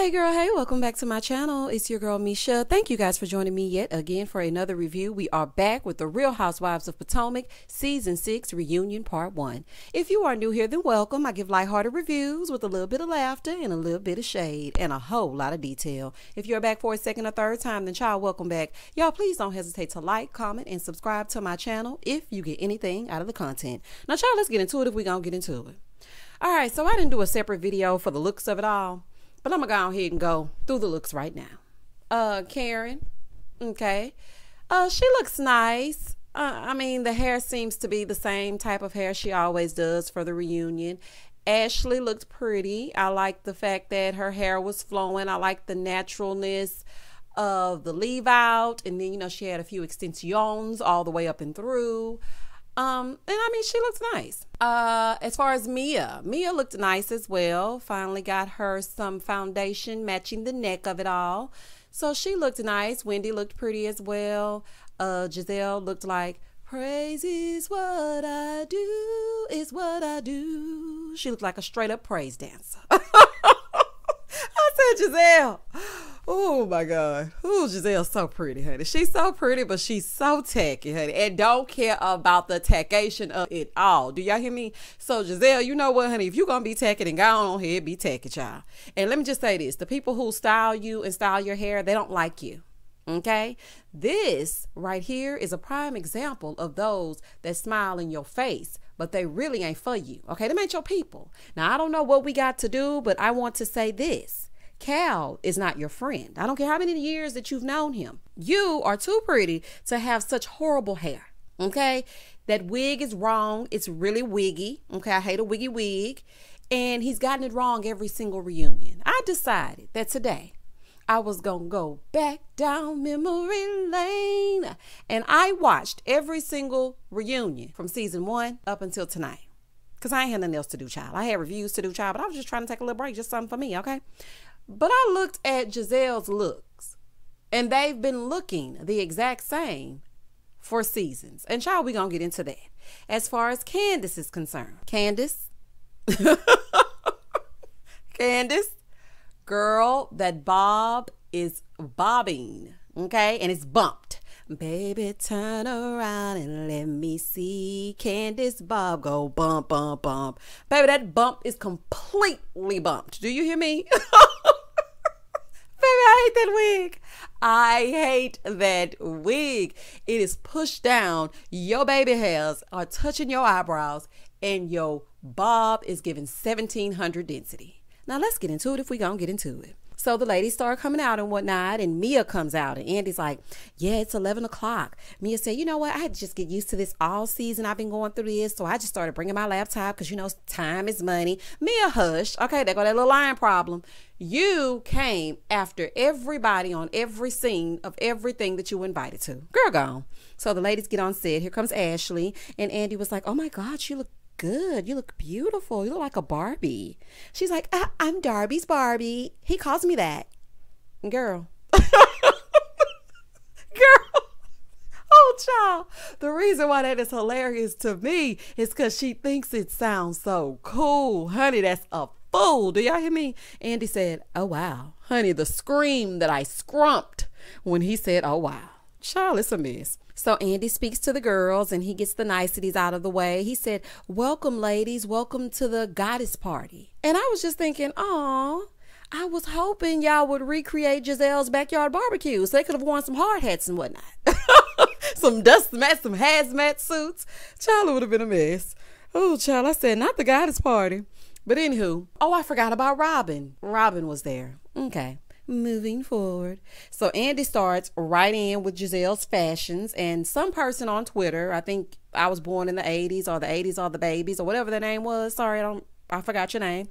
Hey girl, hey, welcome back to my channel. It's your girl Measha. Thank you guys for joining me yet again for another review. We are back with the Real Housewives of Potomac Season 6 Reunion Part 1. If you are new here, then welcome. I give lighthearted reviews with a little bit of laughter and a little bit of shade and a whole lot of detail. If you're back for a second or third time, then child, welcome back. Y'all, please don't hesitate to like, comment, and subscribe to my channel if you get anything out of the content. Now, child, let's get into it if we're going to get into it. All right, so I didn't do a separate video for the looks of it all. But I'm gonna go ahead and go through the looks right now. Uh, Karen, okay. Uh, she looks nice. Uh, I mean, the hair seems to be the same type of hair she always does for the reunion. Ashley looked pretty. I like the fact that her hair was flowing. I like the naturalness of the leave out. And then, you know, she had a few extensions all the way up and through. Um, and I mean, she looks nice. Uh, as far as Mia, Mia looked nice as well. Finally got her some foundation matching the neck of it all. So she looked nice. Wendy looked pretty as well. Uh, Gizelle looked like praise is what I do, is what I do. She looked like a straight up praise dancer. Gizelle. Oh my God. Oh, Gizelle's so pretty, honey. She's so pretty, but she's so tacky, honey, and don't care about the tackation of it all. Do y'all hear me? So, Gizelle, you know what, honey? If you're to be tacky, then go on here, be tacky, child. And let me just say this the people who style you and style your hair, they don't like you. Okay? This right here is a prime example of those that smile in your face, but they really ain't for you. Okay? Them ain't your people. Now, I don't know what we got to do, but I want to say this. Cal is not your friend. I don't care how many years that you've known him. You are too pretty to have such horrible hair. Okay? That wig is wrong. It's really wiggy. Okay? I hate a wiggy wig. And he's gotten it wrong every single reunion. I decided that today I was going to go back down memory lane. And I watched every single reunion from season one up until tonight. Because I ain't had nothing else to do, child. I had reviews to do, child, but I was just trying to take a little break, just something for me, okay? But I looked at Gizelle's looks, and they've been looking the exact same for seasons. And child, we gonna get into that. As far as Candace is concerned, Candace, Candace, girl, that bob is bobbing, okay, and it's bumped. Baby, turn around and let me see Candace Bob go bump, bump, bump. Baby, that bump is completely bumped. Do you hear me? Hate that wig. I hate that wig. It is pushed down. Your baby hairs are touching your eyebrows, and your bob is giving 1700 density. Now, let's get into it if we gonna get into it. So the ladies start coming out and whatnot, and Mia comes out, and Andy's like, "Yeah, it's eleven o'clock." Mia said, "You know what? I had to just get used to this all season. I've been going through this, so I just started bringing my laptop because you know time is money." Mia hushed. Okay, there go that little line problem. You came after everybody on every scene of everything that you were invited to. Girl, gone. So the ladies get on set. Here comes Ashley, and Andy was like, "Oh my God, you look good. You look beautiful. You look like a Barbie. She's like, I- am Darby's Barbie. He calls me that. Girl. Girl. Oh, child. The reason why that is hilarious to me is because she thinks it sounds so cool. Honey, that's a fool. Do y'all hear me? Andy said, Oh, wow. Honey, the scream that I scrumped when he said, Oh, wow. Child, it's a mess. So Andy speaks to the girls and he gets the niceties out of the way. He said, Welcome, ladies. Welcome to the goddess party. And I was just thinking, Oh, I was hoping y'all would recreate Gizelle's backyard barbecue so they could have worn some hard hats and whatnot. some dust mats, some hazmat suits. Child, it would have been a mess. Oh, child, I said, not the goddess party. But anywho, oh, I forgot about Robin. Robin was there. Okay moving forward. So Andy starts right in with Gizelle's fashions, and some person on Twitter, I think I was born in the 80s or the 80s or the babies or whatever the name was. Sorry, I don't I forgot your name.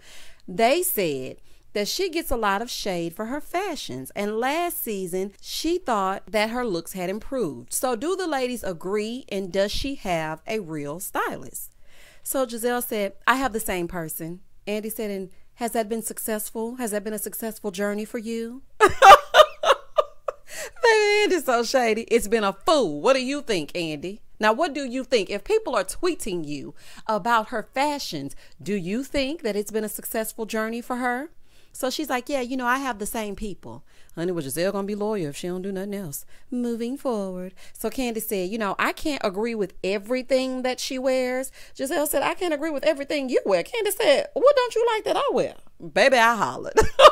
They said that she gets a lot of shade for her fashions. And last season, she thought that her looks had improved. So, do the ladies agree? And does she have a real stylist? So, Gizelle said, I have the same person. Andy said, and has that been successful? Has that been a successful journey for you? Andy's so shady. It's been a fool. What do you think, Andy? Now, what do you think? If people are tweeting you about her fashions, do you think that it's been a successful journey for her? So she's like, yeah, you know, I have the same people. Honey, was Gizelle gonna be lawyer if she don't do nothing else? Moving forward. So Candace said, you know, I can't agree with everything that she wears. Gizelle said, I can't agree with everything you wear. Candace said, what don't you like that I wear? Baby, I hollered.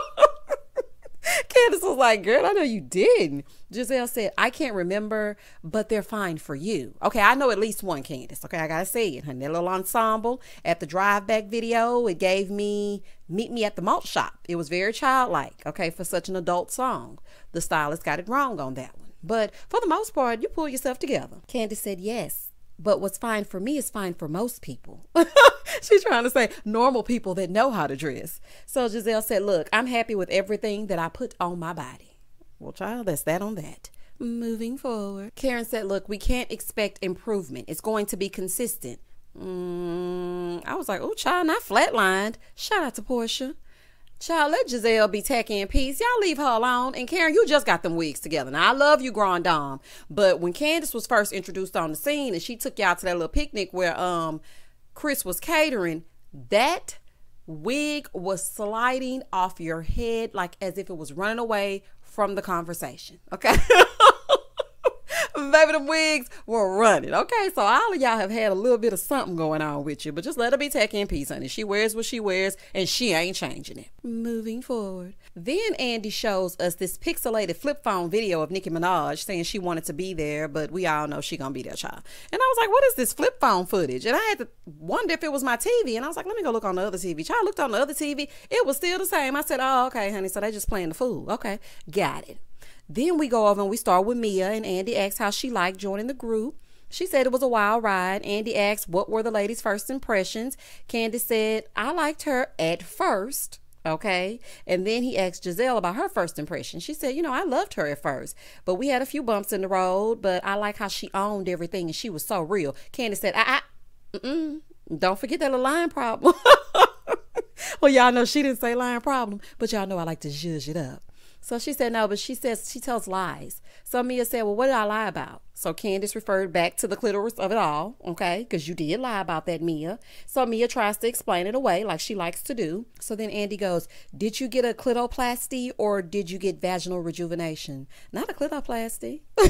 Candace was like, girl, I know you didn't. Gizelle said, I can't remember, but they're fine for you. Okay, I know at least one Candace. Okay, I gotta say it. Her little ensemble at the drive back video, it gave me Meet Me at the Malt Shop. It was very childlike, okay, for such an adult song. The stylist got it wrong on that one. But for the most part, you pull yourself together. Candace said, yes. But what's fine for me is fine for most people. She's trying to say normal people that know how to dress. So Gizelle said, Look, I'm happy with everything that I put on my body. Well, child, that's that on that. Moving forward. Karen said, Look, we can't expect improvement. It's going to be consistent. Mm, I was like, Oh, child, not flatlined. Shout out to Portia. Child, let Gizelle be tacky in peace. Y'all leave her alone. And Karen, you just got them wigs together. Now, I love you, Grand Dame. But when Candace was first introduced on the scene and she took y'all to that little picnic where um Chris was catering, that wig was sliding off your head like as if it was running away from the conversation. Okay. baby, the wigs were running. Okay, so all of y'all have had a little bit of something going on with you, but just let her be taking in peace, honey. She wears what she wears, and she ain't changing it. Moving forward. Then Andy shows us this pixelated flip phone video of Nicki Minaj saying she wanted to be there, but we all know she gonna be there, child. And I was like, what is this flip phone footage? And I had to wonder if it was my TV, and I was like, let me go look on the other TV. Child looked on the other TV, it was still the same. I said, oh, okay, honey, so they just playing the fool. Okay, got it. Then we go over and we start with Mia, and Andy asks how she liked joining the group. She said it was a wild ride. Andy asked what were the ladies' first impressions. Candace said, I liked her at first. Okay. And then he asked Gizelle about her first impression. She said, You know, I loved her at first, but we had a few bumps in the road, but I like how she owned everything and she was so real. Candace said, I, I mm-mm, don't forget that little line problem. well, y'all know she didn't say line problem, but y'all know I like to zhuzh it up. So she said, no, but she says she tells lies. So Mia said, well, what did I lie about? So Candace referred back to the clitoris of it all, okay? Because you did lie about that, Mia. So Mia tries to explain it away like she likes to do. So then Andy goes, did you get a clitoplasty or did you get vaginal rejuvenation? Not a clitoplasty. I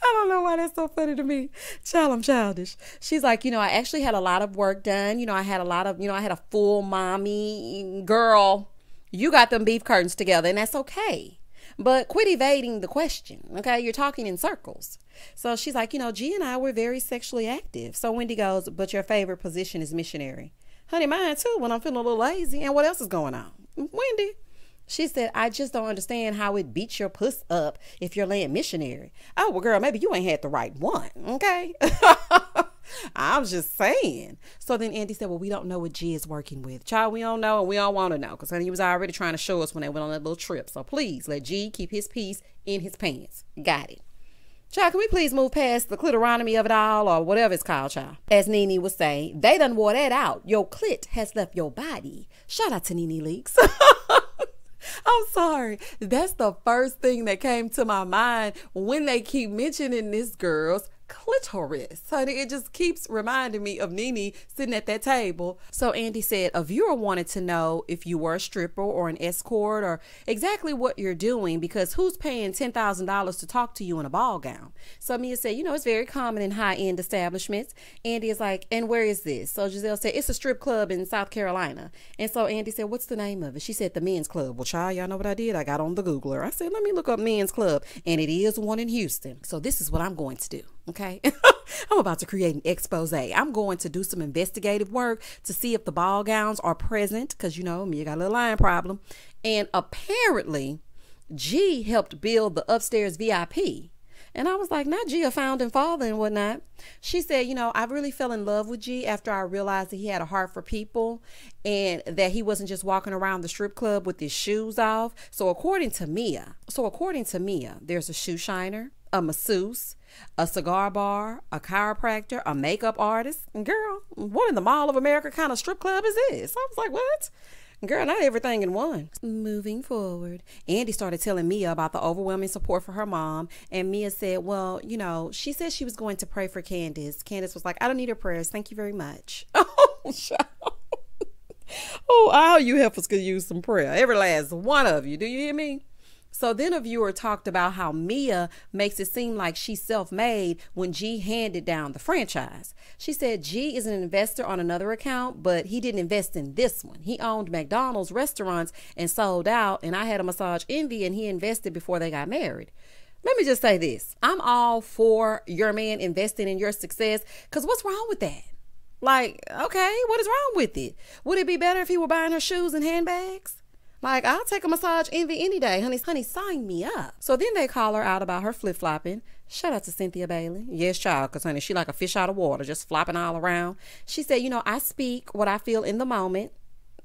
don't know why that's so funny to me. Child, I'm childish. She's like, you know, I actually had a lot of work done. You know, I had a lot of, you know, I had a full mommy mm, girl you got them beef curtains together, and that's okay. But quit evading the question, okay? You're talking in circles. So she's like, you know, G and I were very sexually active. So Wendy goes, but your favorite position is missionary. Honey, mine too, when I'm feeling a little lazy. And what else is going on? Wendy. She said, I just don't understand how it beats your puss up if you're laying missionary. Oh, well, girl, maybe you ain't had the right one, okay? I'm just saying. So then Andy said, Well, we don't know what G is working with. Child, we don't know and we don't want to know because honey, he was already trying to show us when they went on that little trip. So please let G keep his piece in his pants. Got it. Child, can we please move past the clitoronomy of it all or whatever it's called, child? As Nene was saying, they done wore that out. Your clit has left your body. Shout out to Nene Leakes. I'm sorry. That's the first thing that came to my mind when they keep mentioning this girl's clitoris. Honey, it just keeps reminding me of Nene sitting at that table. So Andy said, a viewer wanted to know if you were a stripper or an escort or exactly what you're doing because who's paying $10,000 to talk to you in a ball gown? So Mia said, you know, it's very common in high end establishments. Andy is like, and where is this? So Gizelle said, it's a strip club in South Carolina. And so Andy said, what's the name of it? She said, the men's club. Well, child, y'all know what I did? I got on the Googler. I said, let me look up men's club. And it is one in Houston. So this is what I'm going to do. Okay. I'm about to create an expose. I'm going to do some investigative work to see if the ball gowns are present because you know me, you got a little line problem. And apparently, G helped build the upstairs VIP. And I was like, not G, a founding father and whatnot. She said, you know, I really fell in love with G after I realized that he had a heart for people and that he wasn't just walking around the strip club with his shoes off. So according to Mia, so according to Mia, there's a shoe shiner, a masseuse, a cigar bar, a chiropractor, a makeup artist. And girl, what in the Mall of America kind of strip club is this? I was like, what? Girl, not everything in one. Moving forward, Andy started telling Mia about the overwhelming support for her mom. And Mia said, Well, you know, she said she was going to pray for Candace. Candace was like, I don't need her prayers. Thank you very much. Oh, oh, all you heifers could use some prayer. Every last one of you. Do you hear me? So then a viewer talked about how Mia makes it seem like she's self-made when G handed down the franchise. She said G is an investor on another account, but he didn't invest in this one. He owned McDonald's restaurants and sold out, and I had a massage envy and he invested before they got married. Let me just say this. I'm all for your man investing in your success because what's wrong with that? Like, okay, what is wrong with it? Would it be better if he were buying her shoes and handbags? Like, I'll take a massage envy any day. Honey, honey, sign me up. So then they call her out about her flip flopping. Shout out to Cynthia Bailey. Yes, child, because, honey, she like a fish out of water, just flopping all around. She said, you know, I speak what I feel in the moment.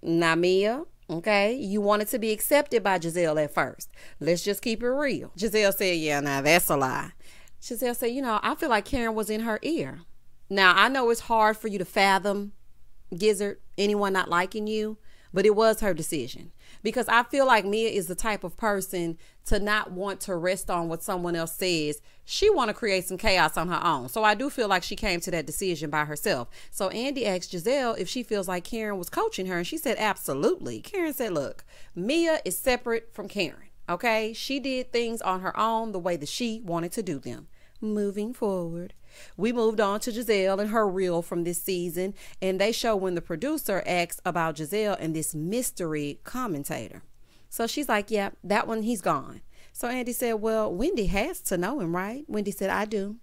Now, Mia, okay, you wanted to be accepted by Gizelle at first. Let's just keep it real. Gizelle said, yeah, now that's a lie. Gizelle said, you know, I feel like Karen was in her ear. Now, I know it's hard for you to fathom, Gizzard, anyone not liking you, but it was her decision because I feel like Mia is the type of person to not want to rest on what someone else says. She want to create some chaos on her own. So I do feel like she came to that decision by herself. So Andy asked Gizelle if she feels like Karen was coaching her and she said absolutely. Karen said, "Look, Mia is separate from Karen. Okay? She did things on her own the way that she wanted to do them." Moving forward, we moved on to Gizelle and her reel from this season, and they show when the producer asks about Gizelle and this mystery commentator. So she's like, Yeah, that one, he's gone. So Andy said, Well, Wendy has to know him, right? Wendy said, I do.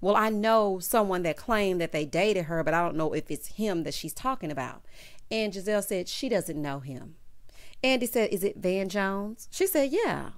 Well, I know someone that claimed that they dated her, but I don't know if it's him that she's talking about. And Gizelle said, She doesn't know him. Andy said, Is it Van Jones? She said, Yeah.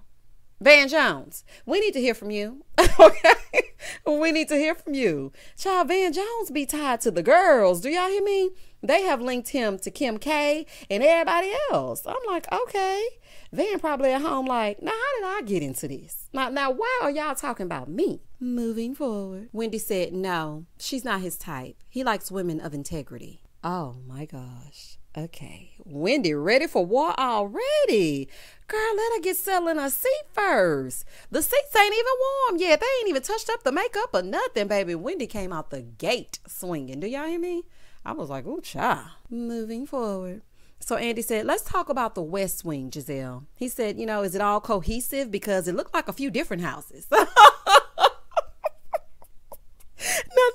Van Jones, we need to hear from you. okay? We need to hear from you. Child, Van Jones be tied to the girls. Do y'all hear me? They have linked him to Kim K and everybody else. I'm like, okay. Van probably at home like, now how did I get into this? Now, now why are y'all talking about me? Moving forward. Wendy said, no, she's not his type. He likes women of integrity. Oh my gosh. Okay. Wendy ready for war already. Girl, let her get settled in her seat first. The seats ain't even warm yet. They ain't even touched up the makeup or nothing, baby. Wendy came out the gate swinging. Do y'all hear me? I was like, ooh, cha. Moving forward. So Andy said, let's talk about the West Wing, Gizelle. He said, you know, is it all cohesive? Because it looked like a few different houses. Not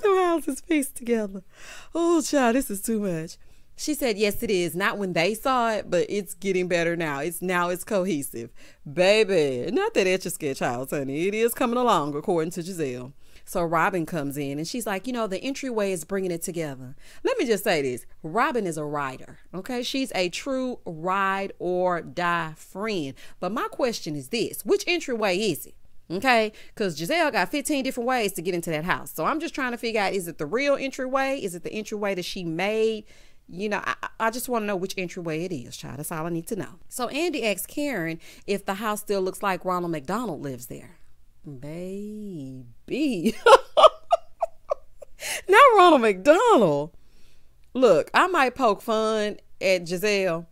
the houses pieced together. Oh, child, this is too much. She said, Yes, it is. Not when they saw it, but it's getting better now. It's now it's cohesive. Baby. Not that etch a sketch house, honey. It is coming along, according to Gizelle. So Robin comes in and she's like, you know, the entryway is bringing it together. Let me just say this Robin is a rider, okay? She's a true ride or die friend. But my question is this which entryway is it? Okay, because Gizelle got 15 different ways to get into that house. So I'm just trying to figure out is it the real entryway? Is it the entryway that she made? You know, I, I just want to know which entryway it is, child. That's all I need to know. So Andy asked Karen if the house still looks like Ronald McDonald lives there. Baby. Not Ronald McDonald. Look, I might poke fun at Gizelle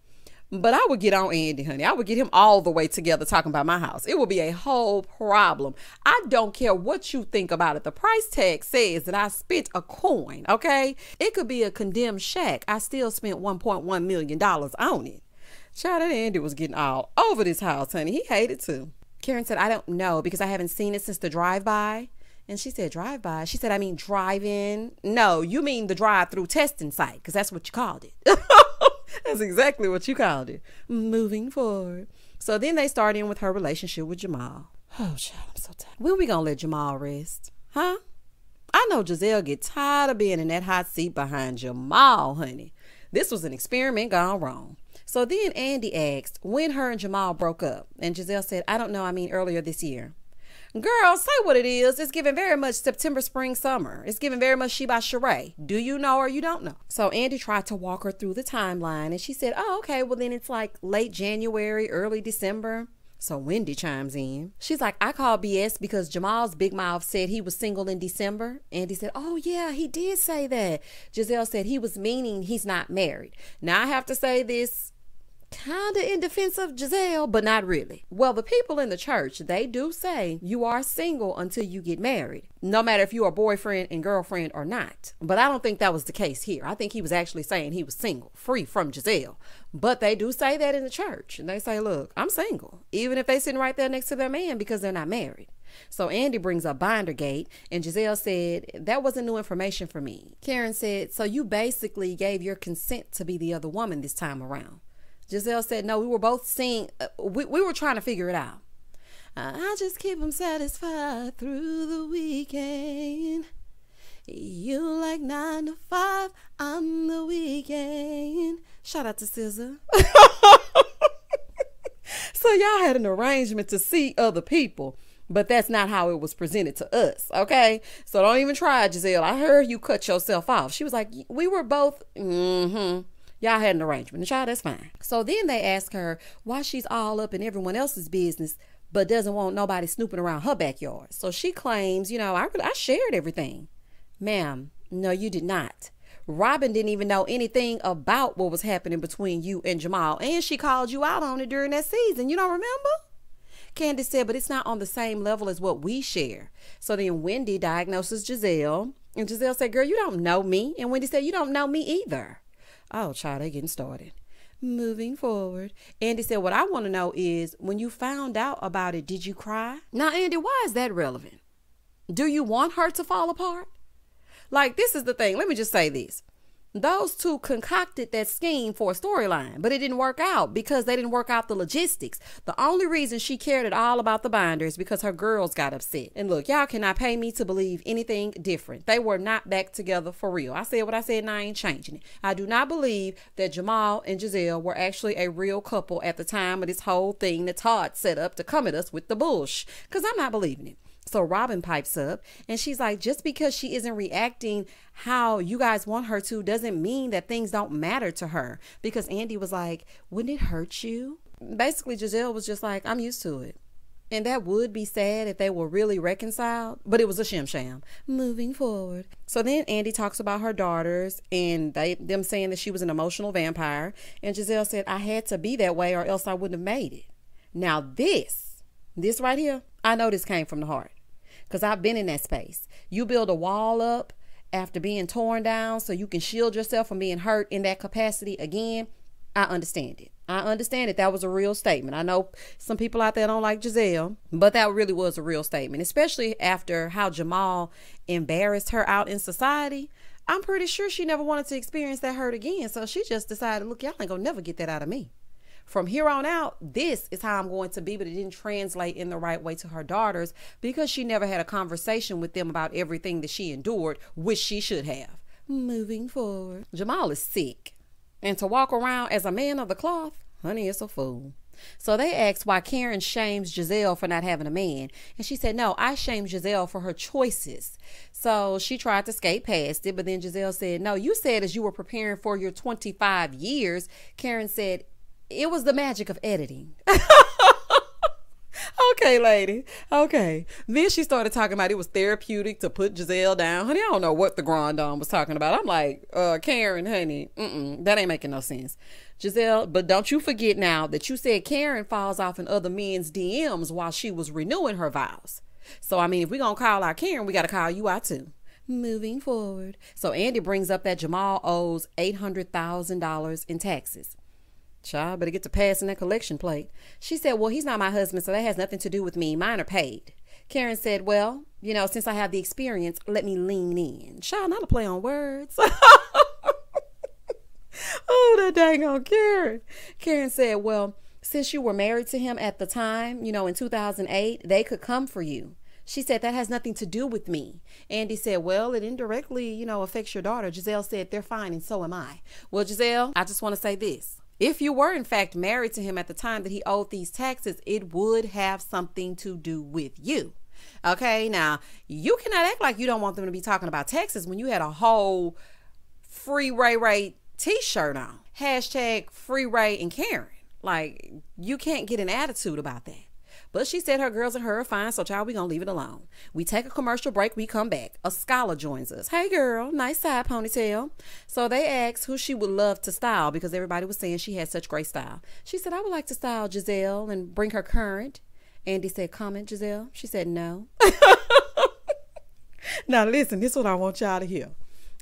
but I would get on Andy, honey. I would get him all the way together talking about my house. It would be a whole problem. I don't care what you think about it. The price tag says that I spent a coin, okay? It could be a condemned shack. I still spent $1.1 million on it. Child, that Andy was getting all over this house, honey. He hated to. Karen said, I don't know because I haven't seen it since the drive-by. And she said, drive by. She said, I mean, drive in. No, you mean the drive through testing site because that's what you called it. That's exactly what you called it. Moving forward. So then they start in with her relationship with Jamal. Oh, child, I'm so tired. When we gonna let Jamal rest? Huh? I know Gizelle get tired of being in that hot seat behind Jamal, honey. This was an experiment gone wrong. So then Andy asked when her and Jamal broke up. And Gizelle said, I don't know, I mean earlier this year. Girl, say what it is. It's giving very much September, spring, summer. It's giving very much She by Sheree. Do you know or you don't know? So Andy tried to walk her through the timeline and she said, Oh, okay, well then it's like late January, early December. So Wendy chimes in. She's like, I call BS because Jamal's big mouth said he was single in December. Andy said, Oh, yeah, he did say that. Gizelle said he was meaning he's not married. Now I have to say this kind of in defense of Gizelle, but not really. Well, the people in the church, they do say you are single until you get married, no matter if you are boyfriend and girlfriend or not. But I don't think that was the case here. I think he was actually saying he was single, free from Gizelle. But they do say that in the church. And they say, look, I'm single, even if they're sitting right there next to their man because they're not married. So Andy brings up Bindergate, and Gizelle said, That wasn't new information for me. Karen said, So you basically gave your consent to be the other woman this time around. Gizelle said, No, we were both seeing, uh, we, we were trying to figure it out. I just keep them satisfied through the weekend. You like nine to five on the weekend. Shout out to SZA. so y'all had an arrangement to see other people but that's not how it was presented to us. Okay. So don't even try, Gizelle. I heard you cut yourself off. She was like, we were both, mm-hmm. Y'all had an arrangement. And child, that's fine. So then they ask her why she's all up in everyone else's business, but doesn't want nobody snooping around her backyard. So she claims, you know, I, really I shared everything. Ma'am, no, you did not. Robin didn't even know anything about what was happening between you and Jamal, and she called you out on it during that season. You don't remember? Candace said, but it's not on the same level as what we share. So then Wendy diagnoses Gizelle, and Gizelle said, Girl, you don't know me. And Wendy said, You don't know me either. Oh, child, they getting started. Moving forward. Andy said, What I want to know is when you found out about it, did you cry? Now, Andy, why is that relevant? Do you want her to fall apart? Like, this is the thing. Let me just say this. Those two concocted that scheme for a storyline, but it didn't work out because they didn't work out the logistics. The only reason she cared at all about the binder is because her girls got upset. And look, y'all cannot pay me to believe anything different. They were not back together for real. I said what I said and I ain't changing it. I do not believe that Jamal and Gizelle were actually a real couple at the time of this whole thing that Todd set up to come at us with the bush. Because I'm not believing it. So Robin pipes up and she's like, just because she isn't reacting how you guys want her to doesn't mean that things don't matter to her. Because Andy was like, wouldn't it hurt you? Basically, Gizelle was just like, I'm used to it. And that would be sad if they were really reconciled, but it was a shim sham. Moving forward. So then Andy talks about her daughters and they them saying that she was an emotional vampire. And Gizelle said, I had to be that way or else I wouldn't have made it. Now this, this right here, I know this came from the heart because I've been in that space. You build a wall up after being torn down so you can shield yourself from being hurt in that capacity again. I understand it. I understand it. That was a real statement. I know some people out there don't like Gizelle, but that really was a real statement, especially after how Jamal embarrassed her out in society. I'm pretty sure she never wanted to experience that hurt again. So she just decided, look, y'all ain't gonna never get that out of me from here on out, this is how I'm going to be. But it didn't translate in the right way to her daughters because she never had a conversation with them about everything that she endured, which she should have. Moving forward, Jamal is sick. And to walk around as a man of the cloth, honey, it's a fool. So they asked why Karen shames Gizelle for not having a man. And she said, No, I shame Gizelle for her choices. So she tried to skate past it, but then Gizelle said, No, you said as you were preparing for your 25 years, Karen said, it was the magic of editing. okay, lady. Okay. Then she started talking about it was therapeutic to put Gizelle down. Honey, I don't know what the Grand Dame was talking about. I'm like, uh, Karen, honey, that ain't making no sense. Gizelle, but don't you forget now that you said Karen falls off in other men's DMs while she was renewing her vows. So, I mean, if we're going to call out Karen, we got to call you out too. Moving forward. So, Andy brings up that Jamal owes $800,000 in taxes. Child, better get to passing that collection plate. She said, Well, he's not my husband, so that has nothing to do with me. Mine are paid. Karen said, Well, you know, since I have the experience, let me lean in. Child, not a play on words. oh, that dang on Karen. Karen said, Well, since you were married to him at the time, you know, in 2008, they could come for you. She said, That has nothing to do with me. Andy said, Well, it indirectly, you know, affects your daughter. Gizelle said, They're fine, and so am I. Well, Gizelle, I just want to say this. If you were, in fact, married to him at the time that he owed these taxes, it would have something to do with you. Okay, now you cannot act like you don't want them to be talking about taxes when you had a whole free Ray Ray t shirt on. Hashtag free Ray and Karen. Like, you can't get an attitude about that. But she said her girls and her are fine, so child, we gonna leave it alone. We take a commercial break, we come back. A scholar joins us. Hey girl, nice side ponytail. So they asked who she would love to style because everybody was saying she had such great style. She said, I would like to style Gizelle and bring her current. Andy said, Comment, Gizelle. She said, No. now listen, this is what I want y'all to hear.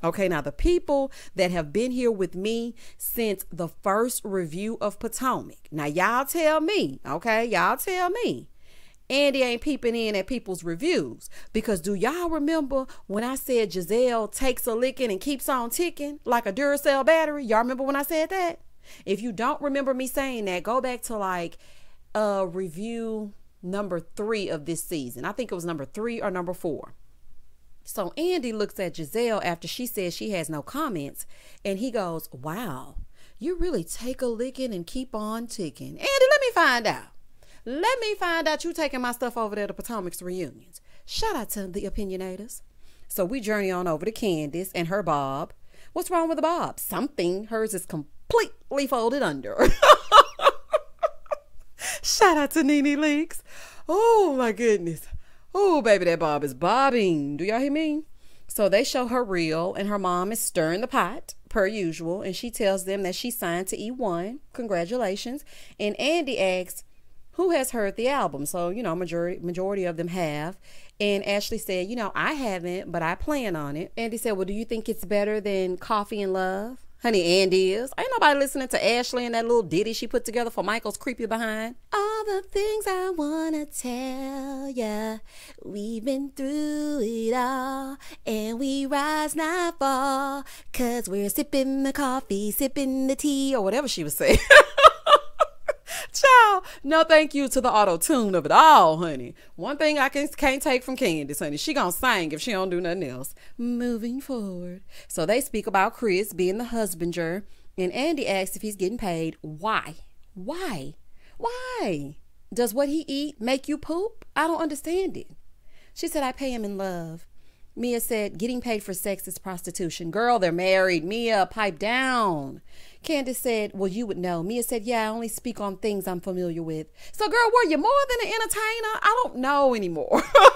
Okay, now the people that have been here with me since the first review of Potomac. Now, y'all tell me, okay? Y'all tell me. Andy ain't peeping in at people's reviews. Because do y'all remember when I said Gizelle takes a licking and keeps on ticking like a Duracell battery? Y'all remember when I said that? If you don't remember me saying that, go back to like uh review number three of this season. I think it was number three or number four. So Andy looks at Gizelle after she says she has no comments, and he goes, Wow, you really take a licking and keep on ticking. Andy, let me find out. Let me find out you taking my stuff over there to Potomac's reunions. Shout out to the opinionators. So we journey on over to Candace and her bob. What's wrong with the bob? Something. Hers is completely folded under. Shout out to Nene Leakes. Oh my goodness. Oh, baby, that bob is bobbing. Do y'all hear me? So they show her reel, and her mom is stirring the pot per usual, and she tells them that she signed to E1. Congratulations. And Andy asks, who has heard the album? So, you know, majority majority of them have. And Ashley said, you know, I haven't, but I plan on it. Andy said, well, do you think it's better than Coffee and Love? Honey, Andy is. Ain't nobody listening to Ashley and that little ditty she put together for Michael's creepy behind. Uh, The things I wanna tell ya. We've been through it all, and we rise not fall. Cause we're sipping the coffee, sipping the tea, or whatever she was saying. Ciao. No thank you to the auto tune of it all, honey. One thing I can, can't take from Candace, honey, she gonna sing if she don't do nothing else. Moving forward. So they speak about Chris being the husbander, and Andy asks if he's getting paid. Why? Why? Why? Does what he eat make you poop? I don't understand it. She said, I pay him in love. Mia said, getting paid for sex is prostitution. Girl, they're married. Mia, pipe down. Candace said, Well, you would know. Mia said, Yeah, I only speak on things I'm familiar with. So, girl, were you more than an entertainer? I don't know anymore.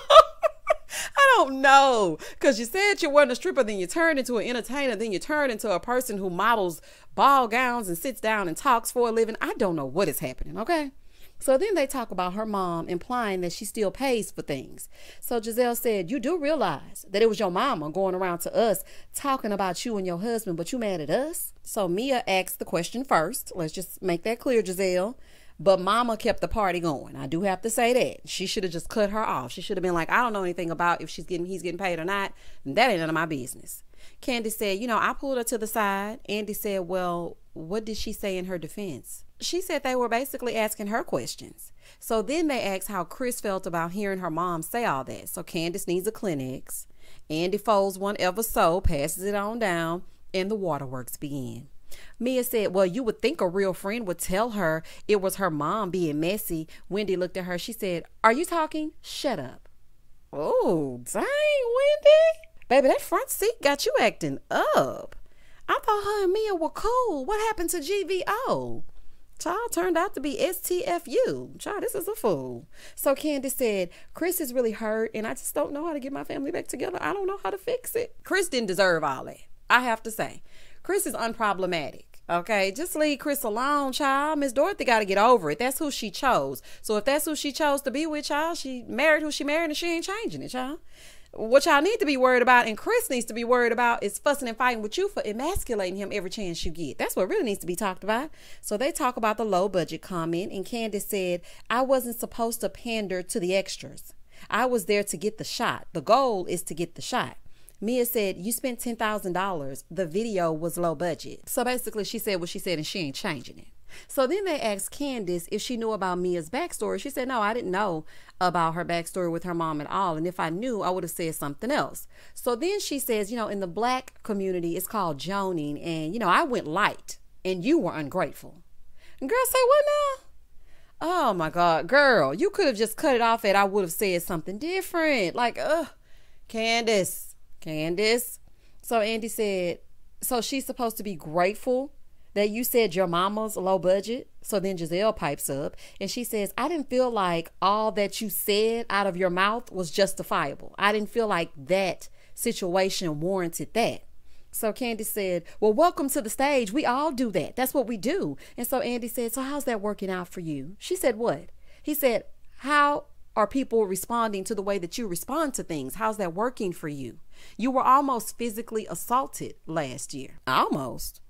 Don't know. Because you said you weren't a stripper, then you turned into an entertainer, then you turned into a person who models ball gowns and sits down and talks for a living. I don't know what is happening, okay? So then they talk about her mom implying that she still pays for things. So Gizelle said, You do realize that it was your mama going around to us talking about you and your husband, but you mad at us? So Mia asked the question first. Let's just make that clear, Gizelle. But mama kept the party going. I do have to say that. She should have just cut her off. She should have been like, I don't know anything about if she's getting he's getting paid or not. That ain't none of my business. Candace said, you know, I pulled her to the side. Andy said, Well, what did she say in her defense? she said they were basically asking her questions. So then they asked how Chris felt about hearing her mom say all that. So Candace needs a Kleenex. Andy folds one ever so, passes it on down, and the waterworks begin. Mia said, Well, you would think a real friend would tell her it was her mom being messy. Wendy looked at her. She said, Are you talking? Shut up. Oh, dang, Wendy. Baby, that front seat got you acting up. I thought her and Mia were cool. What happened to GVO? Child turned out to be STFU. Child, this is a fool. So Candace said, Chris is really hurt, and I just don't know how to get my family back together. I don't know how to fix it. Chris didn't deserve all that. I have to say. Chris is unproblematic. Okay, just leave Chris alone, child. Miss Dorothy got to get over it. That's who she chose. So if that's who she chose to be with, child, she married who she married, and she ain't changing it, child what y'all need to be worried about and Chris needs to be worried about is fussing and fighting with you for emasculating him every chance you get. That's what really needs to be talked about. So they talk about the low budget comment and Candace said, I wasn't supposed to pander to the extras. I was there to get the shot. The goal is to get the shot. Mia said, You spent $10,000. The video was low budget. So basically, she said what she said and she ain't changing it. So then they asked Candace if she knew about Mia's backstory. She said, No, I didn't know about her backstory with her mom at all. And if I knew, I would have said something else. So then she says, You know, in the black community, it's called joning. And, you know, I went light and you were ungrateful. And girl say, What now? Oh my God, girl, you could have just cut it off and I would have said something different. Like, ugh, Candace, Candace. So Andy said, So she's supposed to be grateful that you said your mama's low budget. So then Gizelle pipes up and she says, I didn't feel like all that you said out of your mouth was justifiable. I didn't feel like that situation warranted that. So Candace said, Well, welcome to the stage. We all do that. That's what we do. And so Andy said, So how's that working out for you? She said, What? He said, How are people responding to the way that you respond to things? How's that working for you? You were almost physically assaulted last year. Almost.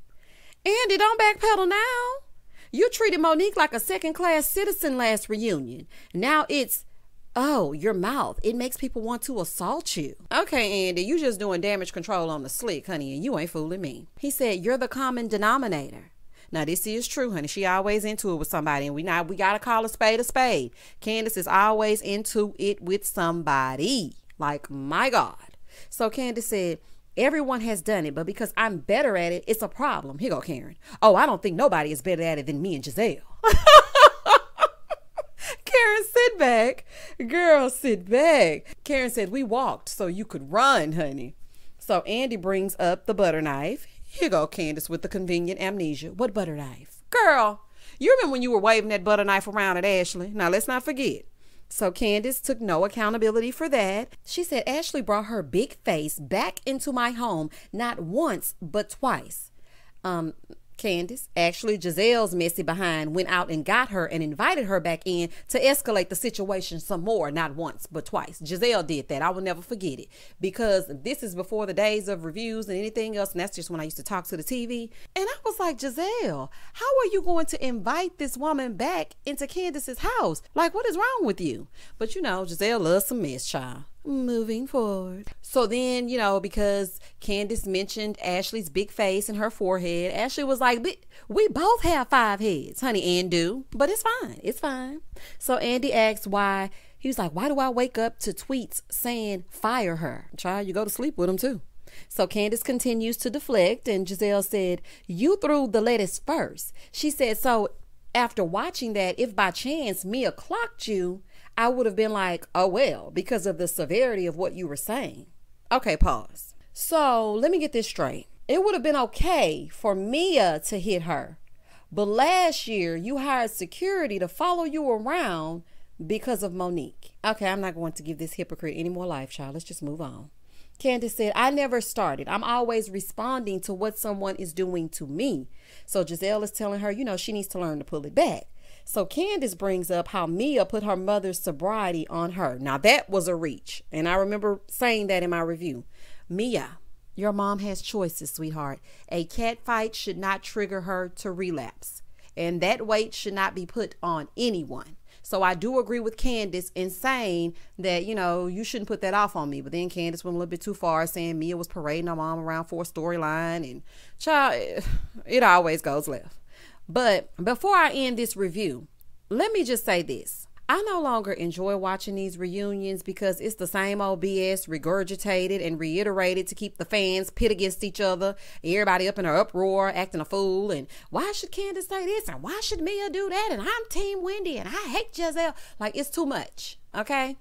Andy, don't backpedal now. You treated Monique like a second class citizen last reunion. Now it's, oh, your mouth. It makes people want to assault you. Okay, Andy, you just doing damage control on the slick, honey, and you ain't fooling me. He said, You're the common denominator. Now this is true, honey. She always into it with somebody, and we not we gotta call a spade a spade. Candace is always into it with somebody. Like my God. So Candace said, Everyone has done it, but because I'm better at it, it's a problem. Here go Karen. Oh, I don't think nobody is better at it than me and Gizelle. Karen, sit back. Girl, sit back. Karen said, We walked so you could run, honey. So Andy brings up the butter knife. Here go Candace with the convenient amnesia. What butter knife? Girl, you remember when you were waving that butter knife around at Ashley? Now let's not forget. So Candace took no accountability for that. She said Ashley brought her big face back into my home not once but twice. Um, Candace, actually Gizelle's messy behind went out and got her and invited her back in to escalate the situation some more, not once, but twice. Gizelle did that. I will never forget it because this is before the days of reviews and anything else. And that's just when I used to talk to the TV. And I was like, Gizelle, how are you going to invite this woman back into Candace's house? Like, what is wrong with you? But you know, Gizelle loves some mess, child moving forward. So then, you know, because Candace mentioned Ashley's big face and her forehead, Ashley was like, we both have five heads, honey, and do, but it's fine. It's fine. So Andy asked why. He was like, why do I wake up to tweets saying fire her? Child, you go to sleep with them too. So Candace continues to deflect, and Gizelle said, You threw the lettuce first. She said, So after watching that, if by chance Mia clocked you, I would have been like, oh, well, because of the severity of what you were saying. Okay, pause. So let me get this straight. It would have been okay for Mia to hit her. But last year, you hired security to follow you around because of Monique. Okay, I'm not going to give this hypocrite any more life, child. Let's just move on. Candace said, I never started. I'm always responding to what someone is doing to me. So Gizelle is telling her, you know, she needs to learn to pull it back. So Candace brings up how Mia put her mother's sobriety on her. Now that was a reach. And I remember saying that in my review. Mia, your mom has choices, sweetheart. A cat fight should not trigger her to relapse. And that weight should not be put on anyone. So I do agree with Candace in saying that, you know, you shouldn't put that off on me. But then Candace went a little bit too far, saying Mia was parading her mom around for a storyline. And child, it always goes left. But before I end this review, let me just say this. I no longer enjoy watching these reunions because it's the same old BS regurgitated and reiterated to keep the fans pit against each other, everybody up in an uproar, acting a fool. And why should Candace say this? And why should Mia do that? And I'm Team Wendy and I hate Gizelle. Like, it's too much. Okay.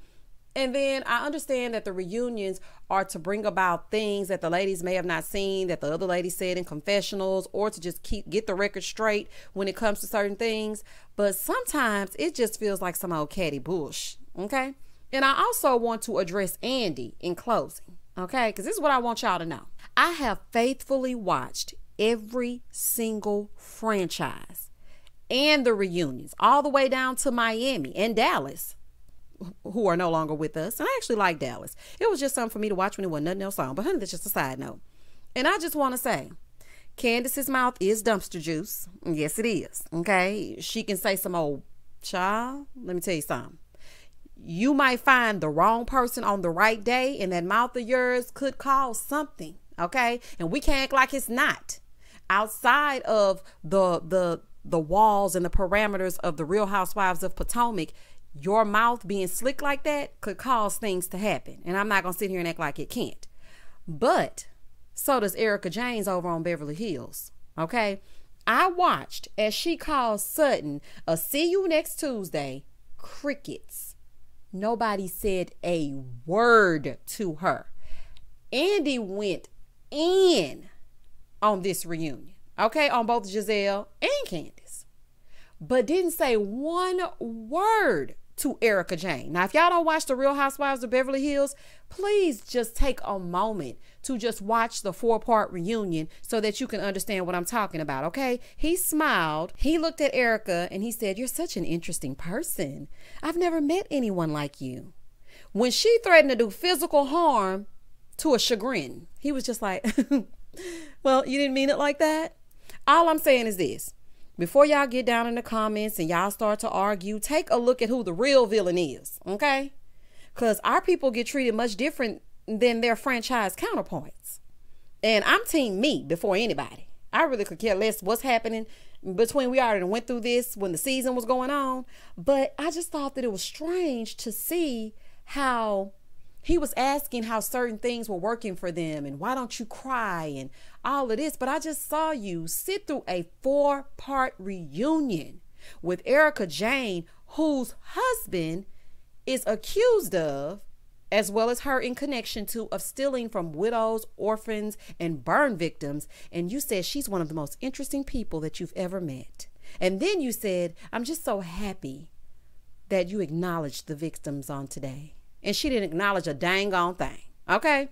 And then I understand that the reunions are to bring about things that the ladies may have not seen that the other ladies said in confessionals or to just keep get the record straight when it comes to certain things. But sometimes it just feels like some old catty bush. Okay. And I also want to address Andy in closing. Okay. Because this is what I want y'all to know. I have faithfully watched every single franchise and the reunions all the way down to Miami and Dallas who are no longer with us. And I actually like Dallas. It was just something for me to watch when it wasn't nothing else on. But honey, that's just a side note. And I just want to say, Candace's mouth is dumpster juice. Yes, it is. Okay. She can say some old child. Let me tell you something. You might find the wrong person on the right day, and that mouth of yours could cause something. Okay. And we can't act like it's not. Outside of the the the walls and the parameters of the Real Housewives of Potomac, your mouth being slick like that could cause things to happen. And I'm not going to sit here and act like it can't. But so does Erika Jaynes over on Beverly Hills. Okay. I watched as she called Sutton a see you next Tuesday crickets. Nobody said a word to her. Andy went in on this reunion, okay, on both Gizelle and Candace. but didn't say one word to Erika Jayne. Now, if y'all don't watch The Real Housewives of Beverly Hills, please just take a moment to just watch the four part reunion so that you can understand what I'm talking about, okay? He smiled, he looked at Erika, and he said, You're such an interesting person. I've never met anyone like you. When she threatened to do physical harm to a chagrin, he was just like, Well, you didn't mean it like that? All I'm saying is this before y'all get down in the comments and y'all start to argue, take a look at who the real villain is, okay? Because our people get treated much different than their franchise counterparts. And I'm team me before anybody. I really could care less what's happening between we already went through this when the season was going on. But I just thought that it was strange to see how he was asking how certain things were working for them and why don't you cry and all of this. But I just saw you sit through a four part reunion with Erika Jayne, whose husband is accused of, as well as her in connection to, of stealing from widows, orphans, and burn victims. And you said she's one of the most interesting people that you've ever met. And then you said, I'm just so happy that you acknowledged the victims on today and she didn't acknowledge a dang on thing. Okay?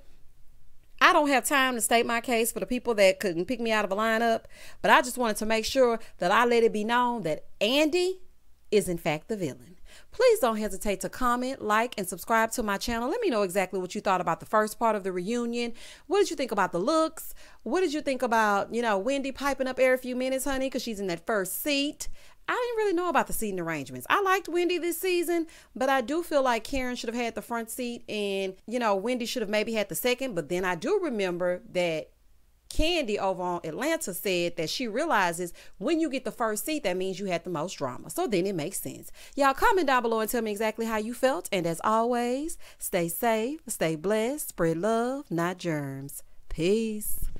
I don't have time to state my case for the people that couldn't pick me out of a lineup, but I just wanted to make sure that I let it be known that Andy is in fact the villain. Please don't hesitate to comment, like, and subscribe to my channel. Let me know exactly what you thought about the first part of the reunion. What did you think about the looks? What did you think about, you know, Wendy piping up every few minutes, honey, because she's in that first seat? I didn't really know about the seating arrangements. I liked Wendy this season, but I do feel like Karen should have had the front seat and, you know, Wendy should have maybe had the second. But then I do remember that Kandi over on Atlanta said that she realizes when you get the first seat, that means you had the most drama. So then it makes sense. Y'all comment down below and tell me exactly how you felt. And as always, stay safe, stay blessed, spread love, not germs. Peace.